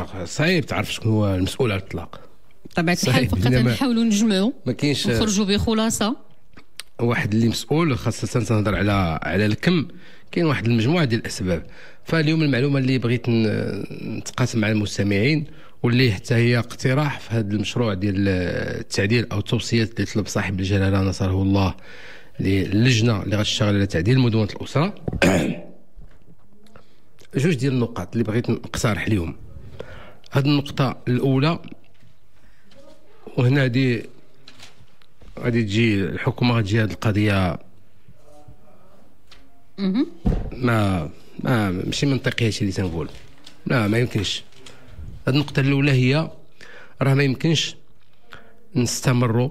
الطلاق صعيب تعرف شكون هو المسؤول على الطلاق طبيعة الحال فقط نحاولوا نجمعوا ما كاينش نخرجوا بخلاصة. واحد اللي مسؤول خاصة تنهضر على على الكم. كاين واحد المجموعة ديال الأسباب. فاليوم المعلومة اللي بغيت نتقاسم مع المستمعين واللي حتى هي اقتراح في هذا المشروع ديال التعديل أو التوصيات اللي طلب صاحب الجلالة نصره الله للجنة اللي غتشتغل على تعديل مدونة الأسرة. جوج ديال النقاط اللي بغيت نقترح اليوم. هذه النقطة الأولى وهنا غادي غادي تجي الحكومة غتجي هذه القضية. ما ما ماشي منطقي هادشي اللي تنقول. لا ما يمكنش. هاد النقطة الأولى هي راه ما يمكنش نستمروا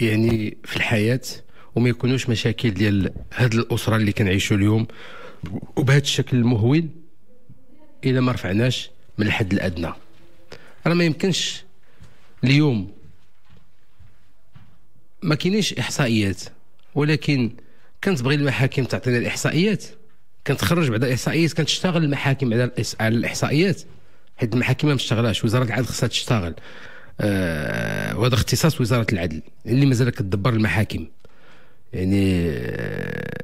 يعني في الحياة وما يكونوش مشاكل ديال هاد الأسرة اللي كنعيشوا اليوم وبهذا الشكل المهول إلى ما رفعناش من الحد الأدنى. راه ما يمكنش اليوم ما كاينيش إحصائيات ولكن كنتبغي المحاكم تعطينا الإحصائيات. كنتخرج بعد الإحصائيات كنتشتغل المحاكم على على الإحصائيات. حيت المحاكم ما مشتغلاش وزارة العدل خصها تشتغل. آه وهذا اختصاص وزارة العدل اللي مازال كتدبر المحاكم. يعني آه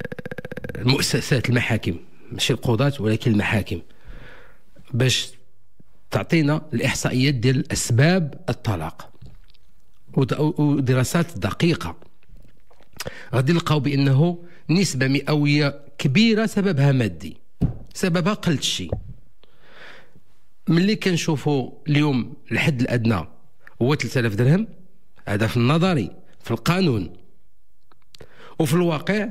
المؤسسات المحاكم ماشي القضاة ولكن المحاكم. باش تعطينا الإحصائيات ديال أسباب الطلاق. ودراسات دقيقة. غادي نلقاو بأنه نسبة مئوية كبيرة سببها مادي سببها قلت الشيء ملي كنشوفوا اليوم الحد الأدنى هو 3000 درهم هذا في النظري في القانون. وفي الواقع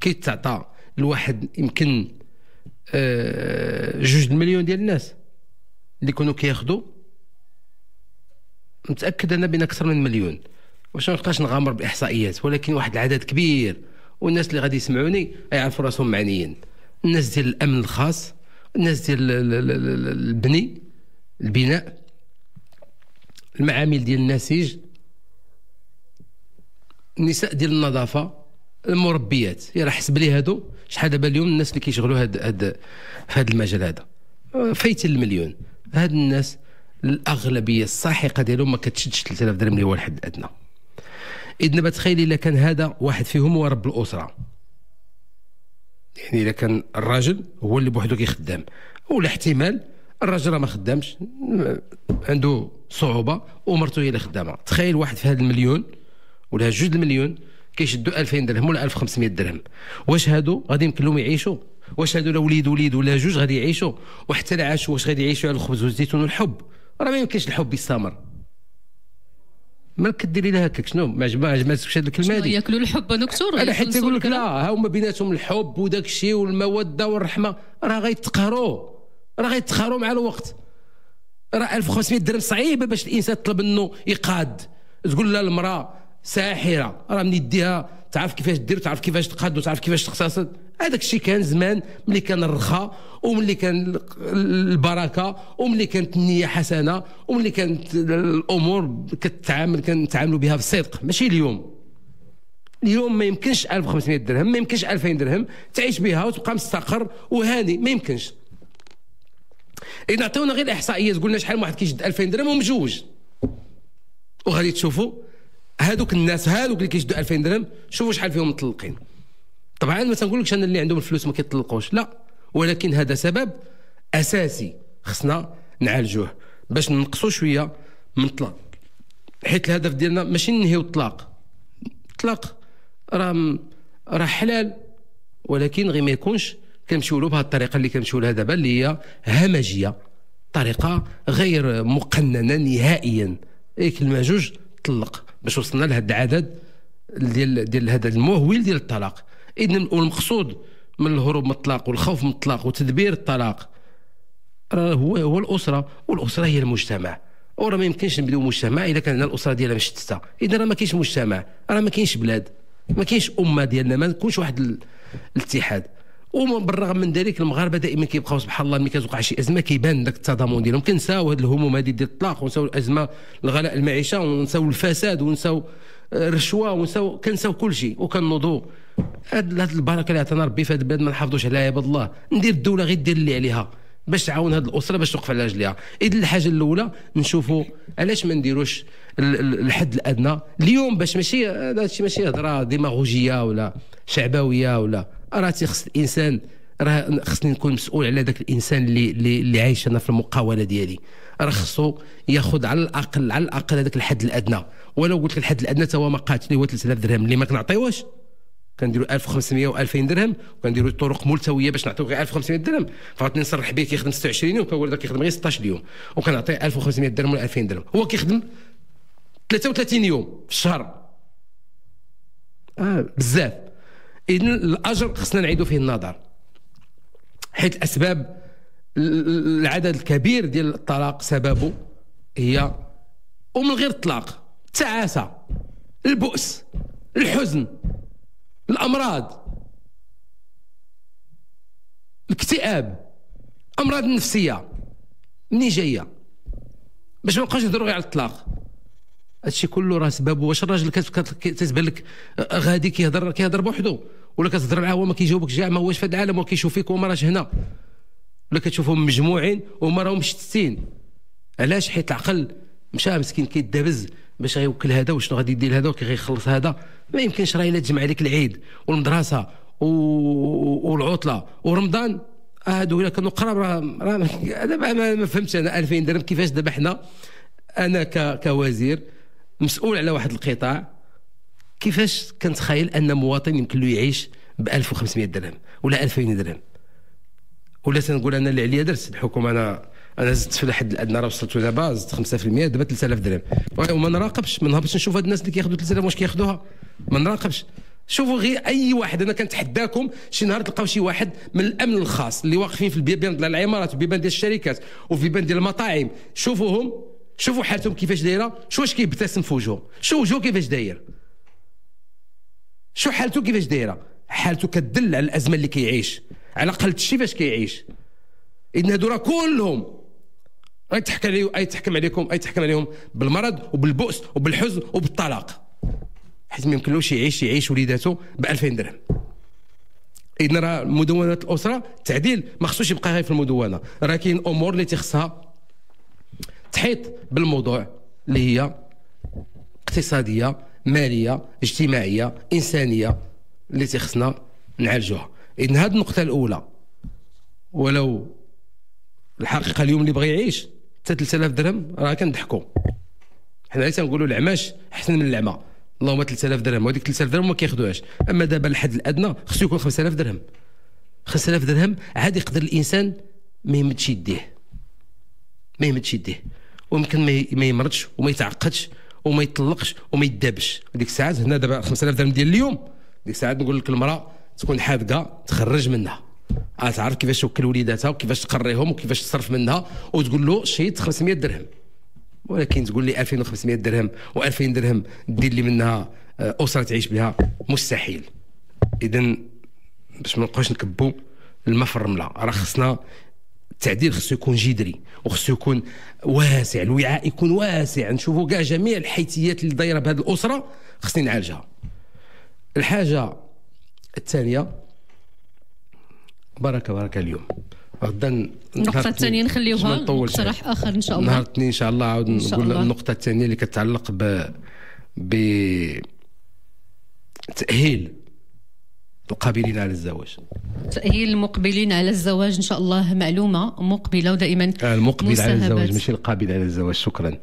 كيتعطى الواحد يمكن آه جوج المليون ديال الناس اللي كانوا كياخذوا متأكد أنا بين أكثر من مليون. واش ما نبقاش نغامر بإحصائيات ولكن واحد العدد كبير. والناس اللي غادي يسمعوني يعرفوا راسهم معنيين. الناس ديال الأمن الخاص الناس ديال البني البناء المعامل ديال النسيج النساء ديال النظافة. المربيات. يا راه حسب لي هادو شحال دابا اليوم الناس اللي كيشغلوا هاد, هاد في هذا المجال هذا؟ فايت المليون. هاد الناس الأغلبية الساحقه ديالهم ما كتشدش 3000 درهم اللي هو الحد الادنى اذا دابا تخيلي إلا كان هذا واحد فيهم هو رب الأسرة. يعني اذا كان الراجل هو اللي بوحدو كيخدم. ولا احتمال الراجل راه ما خدامش عنده صعوبة ومرته هي اللي خدامة. تخيل واحد في هذا المليون ولا جوج المليون كيشدوا 2000 درهم ولا 1500 درهم. واش هادو؟ غادي يمكن لهم يعيشوا. واش هادو لا وليد وليد ولا جوج غادي يعيشوا. وحتى عاشوا واش غادي يعيشوا على الخبز والزيتون والحب؟ راه ما يمكنش الحب يستمر. مالك كديري لها هكاك شنو؟ ما عجبتكش هذه الكلمة هذه ياكلوا الحب دكتور؟ أنا حتى يقول لك لا ها هما بيناتهم الحب وداك الشيء والمودة والرحمة. راه غيتقهروا. راه غيتقهروا مع الوقت. راه 1500 درهم صعيبه باش الإنسان يطلب انه يقاد. تقول لها المرأة ساحرة. راه من يديها تعرف كيفاش دير تعرف كيفاش تقاد وتعرف كيفاش تقتصد هذاك الشيء كان زمان ملي كان الرخاء وملي كان البركة وملي كانت النية حسنة وملي كانت الأمور كتعامل كنتعاملوا بها بالصدق ماشي اليوم. اليوم ما يمكنش 1500 درهم ما يمكنش 2000 درهم تعيش بها وتبقى مستقر وهاني ما يمكنش. إذا عطيونا غير الإحصائيات قلنا شحال واحد كيشد 2000 درهم ومجوج. وغادي تشوفوا هذوك الناس هذوك اللي كيشدوا 2000 درهم شوفوا شحال فيهم مطلقين طبعا ما تنقولكش أنا اللي عندهم الفلوس ما كيطلقوش لا. ولكن هذا سبب أساسي خصنا نعالجوه باش ننقصوا شوية من الطلاق. حيت الهدف ديالنا ماشي ننهيو الطلاق. الطلاق راه راه حلال ولكن غير ما يكونش كنمشيو له بهذه الطريقة اللي كنمشيو لها دابا اللي هي همجية. طريقة غير مقننة نهائيا. اي كلمة جوج طلق. باش وصلنا لهذا العدد ديال ديال هذا المهول ديال الطلاق. اذا والمقصود من الهروب من الطلاق والخوف من الطلاق وتدبير الطلاق راه هو هو الأسرة والأسرة هي المجتمع. وراه ما يمكنش نبدأو مجتمع اذا كان الأسرة ديالها مشتتة. اذا راه ما كاينش مجتمع راه ما كاينش بلاد ما كاينش أمة ديالنا ما كونش واحد الاتحاد. وبالرغم من ذلك المغاربة دائما كيبقاو سبحان الله ملي كتوقع شي أزمة كيبان ذاك التضامن ديالهم. كنساو هذه الهموم هذه ديال الطلاق ونساو الأزمة الغلاء المعيشة ونساو الفساد ونساو الرشوة ونساو كنساو كل شيء. وكنوضوا هاد البركة اللي عطانا ربي في هذا البلاد ما نحافظوش عليها يا عباد الله. ندير الدولة غير دير اللي عليها. باش تعاون هذه الأسرة باش توقف على رجليها. اذا الحاجة الأولى نشوفوا علاش ما نديروش الحد الأدنى. اليوم باش ماشي هذا الشيء ماشي هضرة ديماغوجية ولا شعبوية ولا راه تيخص الإنسان راه خصني نكون مسؤول على ذاك الإنسان اللي اللي, عايش أنا في المقاولة ديالي. راه خصو ياخذ على الأقل على الأقل هذاك الحد الأدنى. ولو قلت لك الحد الأدنى تا هو ما قاتل هو 3000 درهم اللي ما كنعطيوش كنديروا 1500 و2000 درهم وكنديروا طرق ملتوية باش نعطيو غير 1500 درهم. فعطني نصرح به كيخدم 26 يوم كنقول كيخدم غير 16 يوم وكنعطيه 1500 درهم ولا 2000 درهم. هو كيخدم 33 يوم في الشهر. آه بزاف. اذا الأجر خصنا نعيدوا فيه النظر. حيث الاسباب العدد الكبير ديال الطلاق سببه هي ومن غير الطلاق التعاسة البؤس الحزن الأمراض الاكتئاب أمراض النفسيه منين جاية باش ما نبقاوش نهضروا غير على الطلاق. هادشي كله راه سببه واش الراجل كتبان لك غادي كيهضر كيهضر بوحدو ولا كتهضر معاه هو ما كيجاوبك كاع ما هوش في العالم وكيشوف فيك وما راهش هنا. ولا كتشوفهم مجموعين وما راهم مشتتين علاش؟ حيت العقل مشى مسكين كيدابز باش غيوكل هذا وشنو غادي يدير هذا وكي غيخلص هذا. ما يمكنش راه إلا تجمع عليك العيد والمدرسة و... والعطلة ورمضان. هادو إلا كانوا قراب راه ما, ما فهمتش أنا 2000 درهم كيفاش دابا حنا. أنا ك... كوزير مسؤول على واحد القطاع كيفاش كنتخيل أن مواطن يمكن له يعيش ب 1500 درهم ولا 2000 درهم؟ ولا تنقول أنا اللي عليا درت الحكومة أنا أنا زدت في الحد الأدنى راه وصلت دابا زدت 5% دابا 3000 درهم. وما نراقبش ما نهبطش نشوف هاد الناس اللي كياخذوا 3000 واش كياخذوها ما نراقبش. شوفوا غير أي واحد أنا كنتحداكم شي نهار تلقاو شي واحد من الأمن الخاص اللي واقفين في البيبان ديال العمارات والبيبان ديال الشركات وفي البيبان ديال المطاعم. شوفوهم. شوفوا حالتهم كيفاش دايرة شو واش كيبتسم في وجهه شو وجهه كيفاش داير. شو حالته كيفاش دايرة حالته كتدل على الأزمة اللي كيعيش على الأقل شي فاش كيعيش. اذن هادو راه كلهم غيتحكم عليهم أي تحكم عليكم أي تحكم عليهم بالمرض وبالبؤس وبالحزن وبالطلاق. حيت ما يمكنلوش يعيش يعيش وليداته ب 2000 درهم. إذن راه مدونات الأسرة التعديل ما خصوش يبقى غير في المدونة. راه كاين أمور اللي تخصها تحيط بالموضوع اللي هي اقتصادية مالية اجتماعية إنسانية اللي تخصنا نعالجوها. إذن هذه النقطة الأولى ولو الحقيقة اليوم اللي بغى يعيش حتى 3000 درهم راه كنضحكوا حنا تنقولوا العماش أحسن من العمى. اللهم 3000 درهم وهذيك 3000 درهم ما كياخذوهاش أما دابا الحد الأدنى خصو يكون 5000 درهم. 5000 درهم عاد يقدر الإنسان ما يمدش يديه. ما يمدش يديه. ويمكن ما يمرضش وما يتعقدش وما يطلقش وما يدابش. ديك الساعات هنا دابا 5000 درهم ديال اليوم. ديك الساعات نقول لك المرأة تكون حاذقه تخرج منها. آه تعرف كيفاش توكل وليداتها وكيفاش تقريهم وكيفاش تصرف منها وتقول له شيت 500 درهم. ولكن تقول لي 2500 درهم و2000 درهم دير لي منها آه، أسرة تعيش بها مستحيل. اذا باش ما نبقاوش نكبوا الماء في الرمله راه خصنا التعديل خصو يكون جذري وخصو يكون واسع الوعاء يكون واسع. نشوفوا كاع جميع الحيثيات اللي دايرة بهذه الأسرة خصني نعالجها. الحاجة الثانية بركه بركه اليوم. غدا النقطة الثانية نخليوها مقترح آخر إن شاء الله. نهار الاثنين إن شاء الله عاود نقول النقطة الثانية اللي كتعلق ب ب تأهيل القابلين على الزواج. تأهيل المقبلين على الزواج إن شاء الله معلومة مقبلة ودائما المقبل على الزواج ماشي القابل على الزواج شكرا.